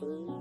Bye.